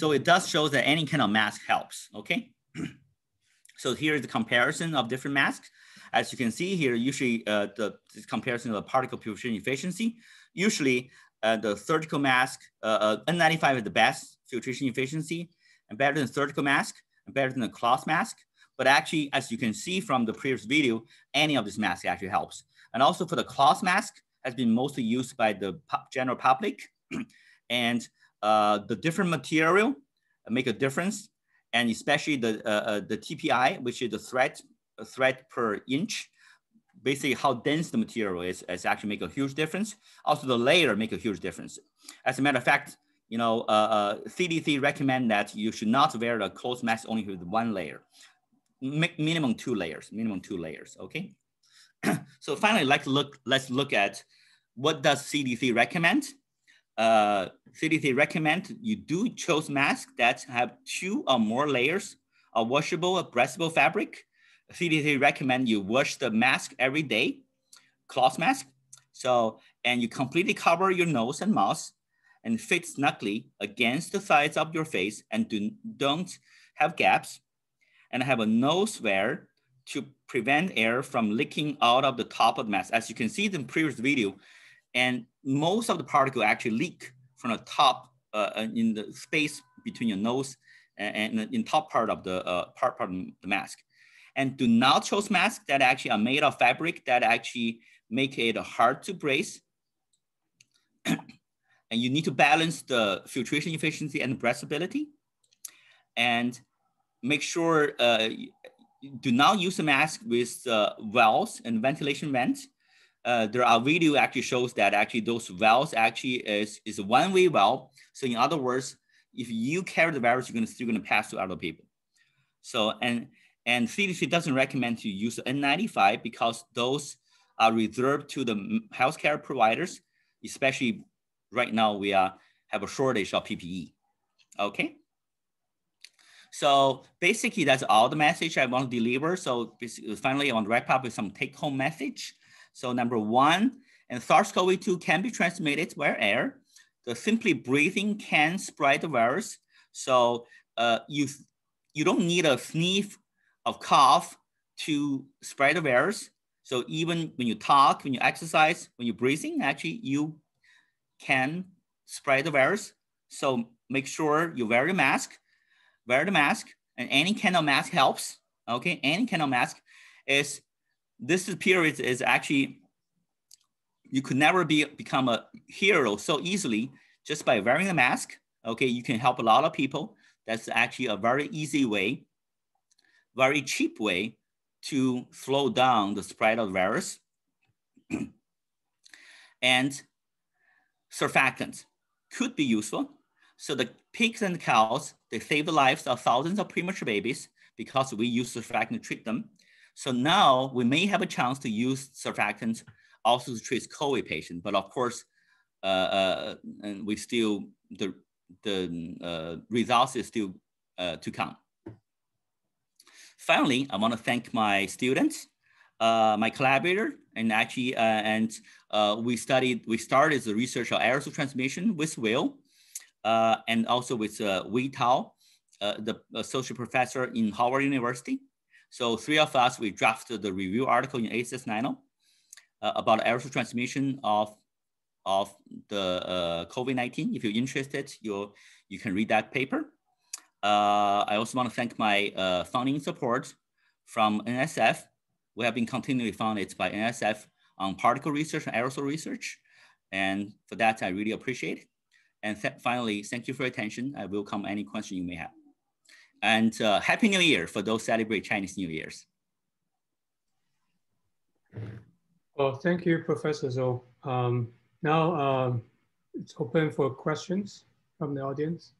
So it does show that any kind of mask helps, okay? so here's the comparison of different masks. As you can see here, usually uh, the comparison of the particle filtration efficiency. Usually uh, the surgical mask, uh, uh N95 is the best filtration efficiency and better than surgical mask and better than the cloth mask. But actually, as you can see from the previous video, any of this mask actually helps. And also for the cloth mask has been mostly used by the general public. and uh, the different material make a difference, and especially the uh, uh the TPI, which is the thread thread per inch. Basically, how dense the material is, is actually make a huge difference. Also, the layer make a huge difference. As a matter of fact, you know, uh, CDC uh, recommend that you should not wear the closed mask only with one layer, Make minimum two layers, minimum two layers. Okay. so finally, let's look, let's look at what does CDC recommend uh, CDC recommend you do choose masks that have two or more layers of washable, breathable fabric. CDC recommend you wash the mask every day, cloth mask. So, and you completely cover your nose and mouth and fit snugly against the sides of your face and do, don't have gaps and have a nose wear to prevent air from leaking out of the top of the mask. As you can see in the previous video, and most of the particle actually leak from the top uh, uh, in the space between your nose and, and in top part of the uh, part, part of the mask. And do not choose masks that actually are made of fabric that actually make it hard to breathe. and you need to balance the filtration efficiency and breathability. And make sure uh, do not use a mask with uh, valves and ventilation vents uh, there are video actually shows that actually those valves actually is, is a one-way valve. So in other words, if you carry the virus, you're gonna still gonna pass to other people. So and and CDC doesn't recommend to use N95 because those are reserved to the healthcare providers, especially right now we are have a shortage of PPE. Okay. So basically that's all the message I want to deliver. So finally I want to wrap up with some take home message. So number one, and SARS-CoV-2 can be transmitted via air. The simply breathing can spread the virus. So uh, you, you don't need a sniff of cough to spread the virus. So even when you talk, when you exercise, when you're breathing, actually you can spread the virus. So make sure you wear your mask, wear the mask, and any kind of mask helps. Okay, any kind of mask is this period is actually, you could never be become a hero so easily just by wearing a mask. Okay, you can help a lot of people. That's actually a very easy way, very cheap way to slow down the spread of virus. and surfactants could be useful. So the pigs and cows, they save the lives of thousands of premature babies because we use surfactant to treat them. So now we may have a chance to use surfactants also to treat COVID patients, but of course, uh, uh, and we still, the, the uh, results is still uh, to come. Finally, I want to thank my students, uh, my collaborator, and actually, uh, and we studied, we started the research on aerosol transmission with Will, and also with Wei Tao, the associate professor in Howard University. So three of us, we drafted the review article in ACS Nano uh, about aerosol transmission of, of the uh, COVID-19. If you're interested, you you can read that paper. Uh, I also want to thank my uh, funding support from NSF. We have been continually funded by NSF on particle research and aerosol research. And for that, I really appreciate it. And th finally, thank you for your attention. I welcome any question you may have. And uh, Happy New Year for those celebrate Chinese New Year's. Well, thank you, Professor Zuo. Um, now um, it's open for questions from the audience.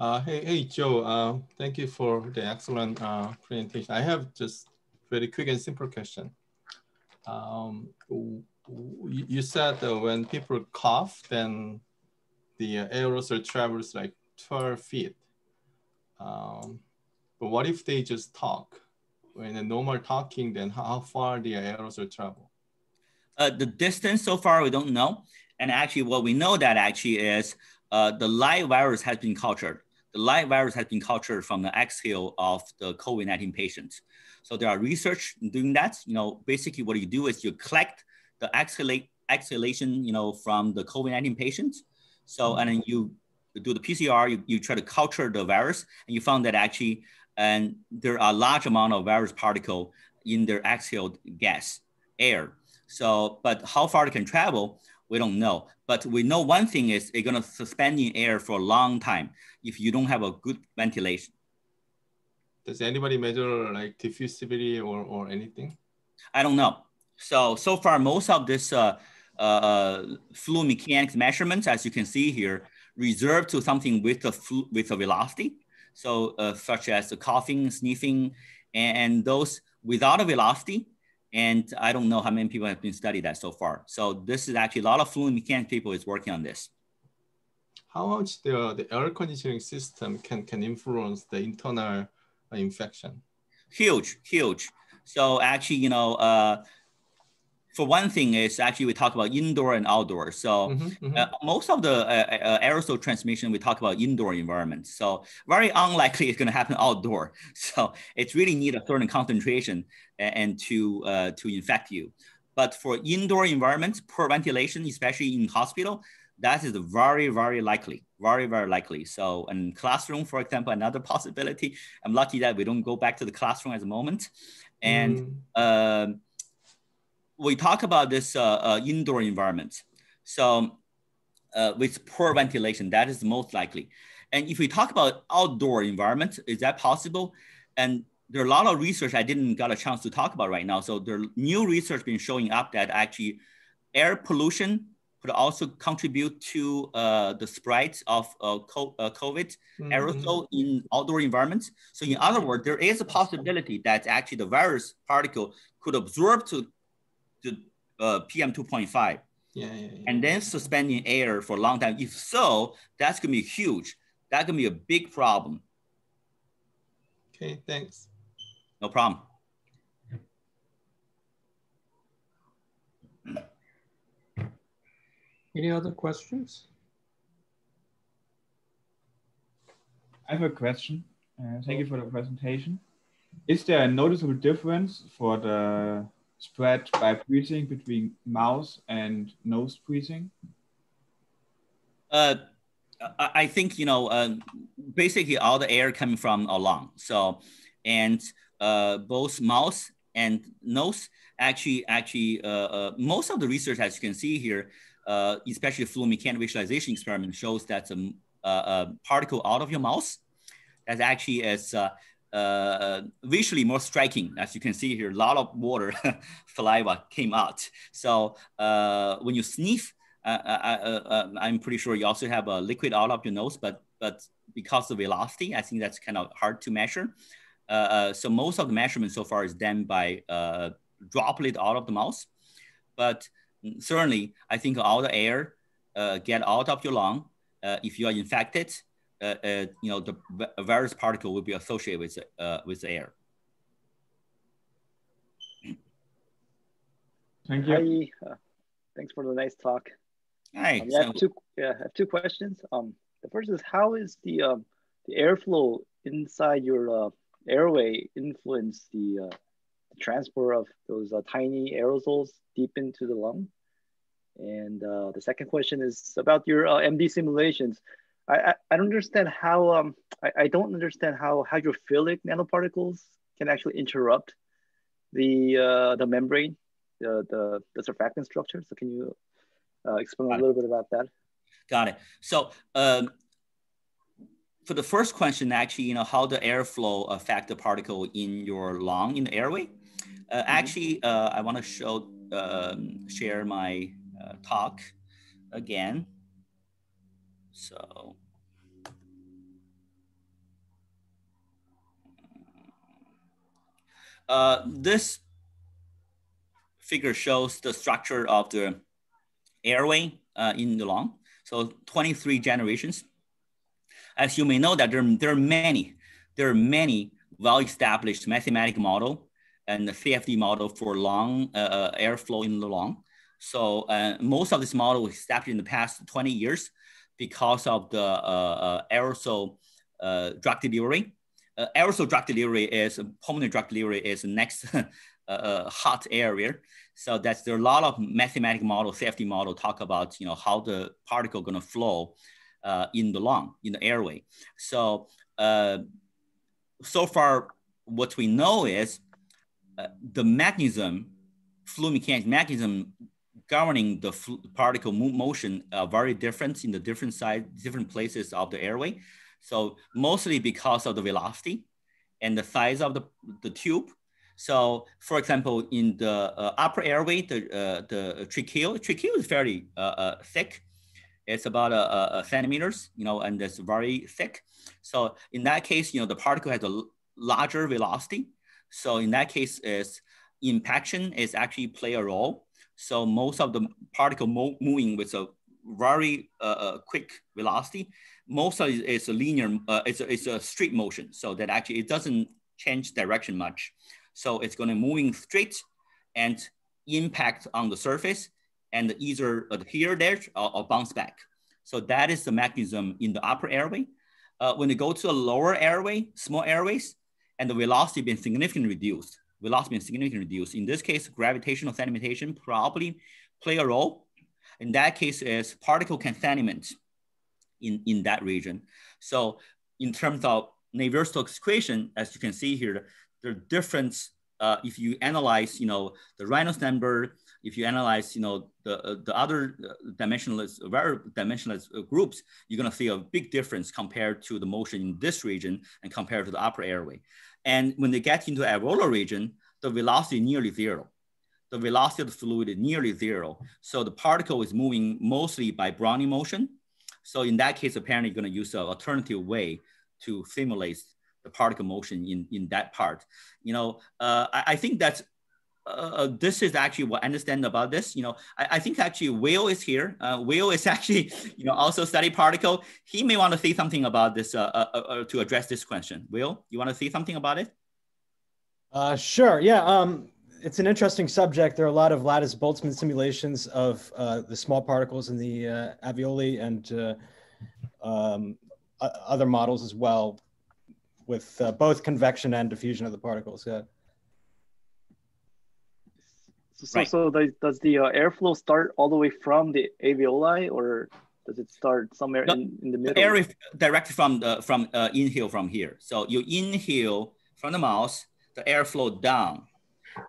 Uh, hey, hey, Joe. Uh, thank you for the excellent uh, presentation. I have just very quick and simple question. Um, you said when people cough, then the aerosol travels like 12 feet. Um, but what if they just talk? When a normal talking, then how far the aerosol travel? Uh, the distance so far, we don't know. And actually what we know that actually is uh, the live virus has been cultured live virus has been cultured from the exhale of the COVID-19 patients. So there are research doing that. You know, basically what you do is you collect the exhalate, exhalation, you know, from the COVID-19 patients. So, mm-hmm. and then you do the PCR, you, you try to culture the virus and you found that actually, and there are large amount of virus particle in their exhaled gas, air. So, but how far it can travel, we don't know. But we know one thing is it's gonna suspend in air for a long time if you don't have a good ventilation. Does anybody measure like diffusivity or, or anything? I don't know. So, so far, most of this uh, uh, fluid mechanics measurements, as you can see here, reserved to something with the with a velocity. So, uh, such as the coughing, sniffing, and, and those without a velocity, and I don't know how many people have been studied that so far. So this is actually a lot of fluid mechanics people is working on this. How much the, the air conditioning system can, can influence the internal infection? Huge, huge. So actually, you know, uh, for one thing is actually we talk about indoor and outdoor. So mm-hmm, mm-hmm. Uh, most of the uh, uh, aerosol transmission, we talk about indoor environments. So very unlikely it's going to happen outdoor. So it's really need a certain concentration and, and to, uh, to infect you. But for indoor environments, poor ventilation, especially in hospital, that is very, very likely, very, very likely. So in classroom, for example, another possibility, I'm lucky that we don't go back to the classroom at the moment. And mm. We talk about this uh, uh, indoor environment. So uh, with poor ventilation, that is most likely. And if we talk about outdoor environment, is that possible? And there are a lot of research I didn't got a chance to talk about right now. So there new research been showing up that actually air pollution could also contribute to uh, the spread of uh, COVID mm-hmm. aerosol in outdoor environments. So in other words, there is a possibility that actually the virus particle could absorb to to uh, PM 2.5. Yeah, yeah, yeah, And then suspending air for a long time. If so, that's gonna be huge. That's gonna be a big problem. Okay, thanks. No problem. Any other questions? I have a question. Uh, thank you for the presentation. Is there a noticeable difference for the spread by breathing between mouth and nose breathing? Uh, I think you know uh, basically all the air coming from a lung. So, and uh, both mouth and nose actually actually uh, uh, most of the research as you can see here, uh, especially fluid mechanical visualization experiment shows that a, a, particle out of your mouth that actually is uh, visually more striking. As you can see here, a lot of water, saliva came out. So uh, when you sniff, uh, uh, I, am pretty sure you also have a liquid out of your nose, but but because of velocity, I think that's kind of hard to measure. so most of the measurement so far is done by droplet out of the mouth. But certainly, I think all the air get out of your lung. if you are infected, uh, uh, you know, the virus particle will be associated with, uh, with the air. Thank you. Hi, uh, thanks for the nice talk. Hi. Um, yeah, I have two. Yeah, I have two questions. Um, the first is how is the um, the airflow inside your uh, airway influence the, uh, the transport of those uh, tiny aerosols deep into the lung? And uh, the second question is about your uh, MD simulations. I, I don't understand how um I, I don't understand how hydrophilic nanoparticles can actually interrupt the uh, the membrane, the, the the surfactant structure. So can you uh, explain a little bit about that? Got it. So um, for the first question, actually, you know, how the airflow affect the particle in your lung, in the airway. Uh, mm-hmm. Actually, uh, I want to show, um, share my uh, talk again. So. Uh, this figure shows the structure of the airway uh, in the lung. So 23 generations. As you may know that there, there are many, there are many well-established mathematical model and the CFD model for lung uh, uh, airflow in the lung. So uh, most of this model was established in the past 20 years because of the aerosol drug delivery. Aerosol drug delivery is, pulmonary drug delivery is the next hot area. So that's there are a lot of mathematical model, CFD model talk about you know how the particle gonna flow uh, in the lung, in the airway. So uh, so far, what we know is uh, the mechanism, fluid mechanics mechanism governing the particle motion are very different in the different side, different places of the airway. So mostly because of the velocity and the size of the, the tube. So for example, in the uh, upper airway, the, uh, the tracheal, tracheal is fairly uh, uh thick. It's about a, a, a, centimeters, you know, and it's very thick. So in that case, you know, the particle has a larger velocity. So in that case, is impaction is actually play a role so most of the particle mo moving with a very uh, uh, quick velocity. Most of it is a linear, uh, it's, a, it's a straight motion. So that actually it doesn't change direction much. So it's gonna moving straight and impact on the surface and either adhere there or, or bounce back. So that is the mechanism in the upper airway. Uh, when you go to a lower airway, small airways, and the velocity been significantly reduced velocity is significantly reduced. In this case, gravitational sedimentation probably play a role. In that case, is particle can sediment in, in that region. So in terms of Navier-Stokes equation, as you can see here, there are different, uh, if you analyze, you know, the Reynolds number, if you analyze, you know, the, uh, the other uh, dimensionless, very dimensionless uh, groups, you're gonna see a big difference compared to the motion in this region and compared to the upper airway. And when they get into alveolar region, the velocity nearly zero. The velocity of the fluid is nearly zero. So the particle is moving mostly by Brownian motion. So in that case, apparently you're gonna use an alternative way to simulate the particle motion in, in that part. You know, uh, I, I think that's uh, this is actually what I understand about this. You know, I, I think actually Will is here. Uh, Will is actually, you know, also study particle. He may want to say something about this uh, uh, uh, uh to address this question. Will, you want to say something about it? Uh, sure. Yeah. Um, it's an interesting subject. There are a lot of lattice Boltzmann simulations of uh, the small particles in the uh, alveoli and uh, um, other models as well, with uh, both convection and diffusion of the particles. Yeah. So, right. so does the uh, airflow start all the way from the alveoli, or does it start somewhere no, in, in the middle? Air directly from the from uh, inhale from here. So you inhale from the mouth, the airflow down,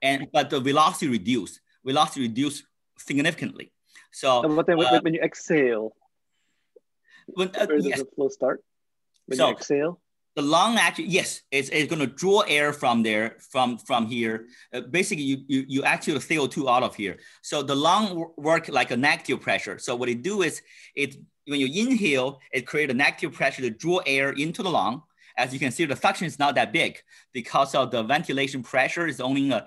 and but the velocity reduced. Velocity reduced significantly. So but then uh, when you exhale, when, uh, where does yes. the flow start? When so, you exhale the lung actually yes it's, it's going to draw air from there from from here uh, basically you, you you actually co2 out of here so the lung work like a negative pressure so what it do is it when you inhale it create a negative pressure to draw air into the lung as you can see the suction is not that big because of the ventilation pressure is only a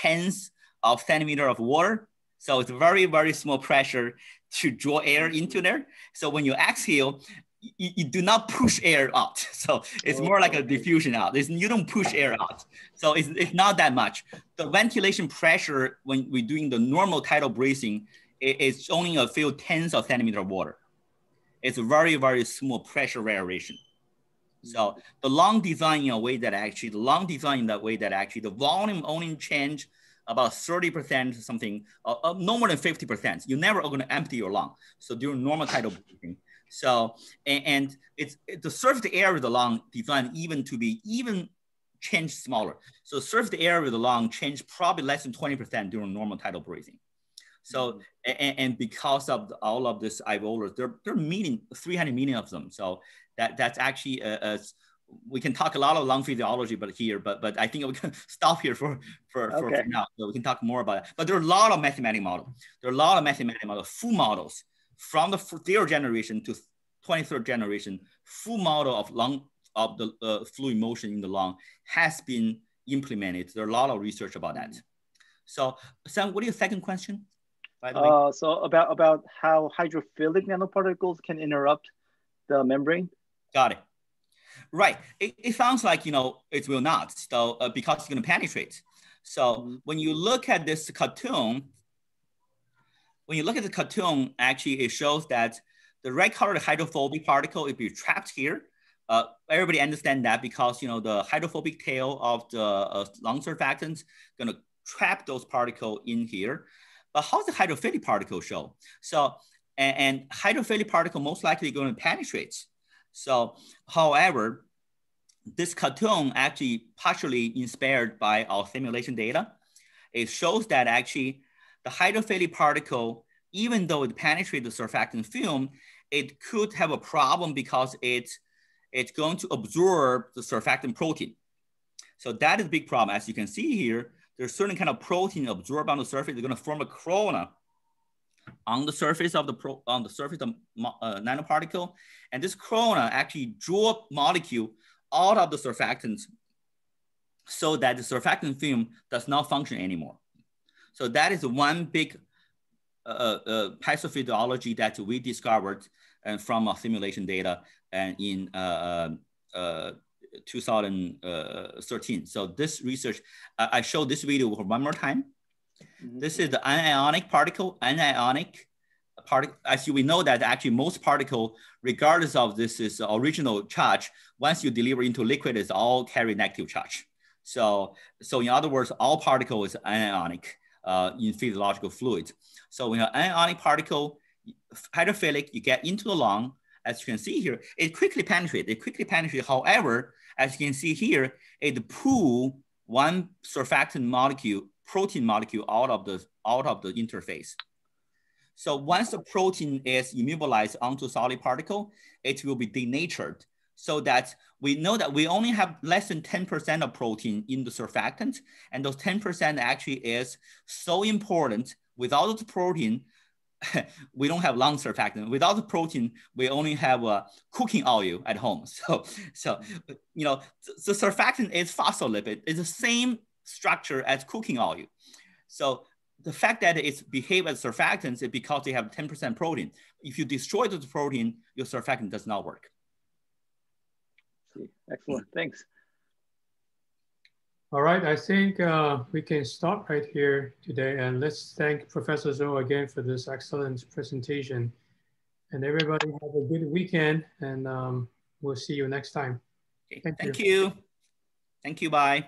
tenth of centimeter of water so it's very very small pressure to draw air into there so when you exhale you, you, do not push air out. So it's more like a diffusion out. It's, you don't push air out. So it's, it's not that much. The ventilation pressure when we're doing the normal tidal breathing, it, it's only a few tens of centimeter of water. It's a very, very small pressure variation. So the lung design in a way that actually, the lung design in that way that actually the volume only change about 30% something, uh, uh, no more than 50%. You're never going to empty your lung. So during normal tidal breathing, So, and, and it's it, the surface area of the lung designed even to be even change smaller. So surface area of the lung change probably less than 20% during normal tidal breathing. So, mm-hmm. and, and, because of the, all of this alveolus, there, there are million, 300 million of them. So that that's actually a, a, we can talk a lot of lung physiology, but here, but but I think we can stop here for for, okay. for now. So we can talk more about it. But there are a lot of mathematical models. There are a lot of mathematical models, full models from the zero generation to 23rd generation, full model of lung of the uh, fluid motion in the lung has been implemented. There are a lot of research about that. So Sam, what is your second question? Uh, so about about how hydrophilic nanoparticles can interrupt the membrane. Got it. Right. It, it sounds like you know it will not. So uh, because it's going to penetrate. So mm -hmm. when you look at this cartoon, when you look at the cartoon, actually it shows that the red colored hydrophobic particle will be trapped here. Uh, everybody understand that because you know the hydrophobic tail of the uh, lung surfactants gonna trap those particles in here. But how's the hydrophilic particle show? So, and, and hydrophilic particle most likely going to penetrate. So, however, this cartoon actually partially inspired by our simulation data. It shows that actually the hydrophilic particle, even though it penetrates the surfactant film, it could have a problem because it, it's going to absorb the surfactant protein. So that is a big problem. As you can see here, there's certain kind of protein absorbed on the surface. They're going to form a corona on the surface of the pro, on the surface of uh, nanoparticle, and this corona actually draw molecule out of the surfactants, so that the surfactant film does not function anymore. So that is one big uh, uh, pathophysiology that we discovered and from our simulation data and in uh, uh, uh 2013. So this research, I showed this video one more time. Mm -hmm. This is the anionic particle, anionic particle. As we know that actually most particle, regardless of this is original charge, once you deliver into liquid, it's all carry negative charge. So, so in other words, all particle is anionic uh, in physiological fluid. So when an anionic particle, hydrophilic, you get into the lung, as you can see here, it quickly penetrates. It quickly penetrates. However, as you can see here, it pull one surfactant molecule, protein molecule out of the out of the interface. So once the protein is immobilized onto solid particle, it will be denatured so that we know that we only have less than 10% of protein in the surfactant. And those 10% actually is so important. Without the protein, we don't have lung surfactant. Without the protein, we only have a cooking oil at home. So, so you know, the surfactant is phospholipid. It's the same structure as cooking oil. So the fact that it's behave as surfactants is because they have 10% protein. If you destroy the protein, your surfactant does not work. Excellent, thanks. All right, I think uh, we can stop right here today and let's thank Professor Zuo again for this excellent presentation. And everybody have a good weekend and um, we'll see you next time. Okay, thank, thank you. you. Thank you, bye.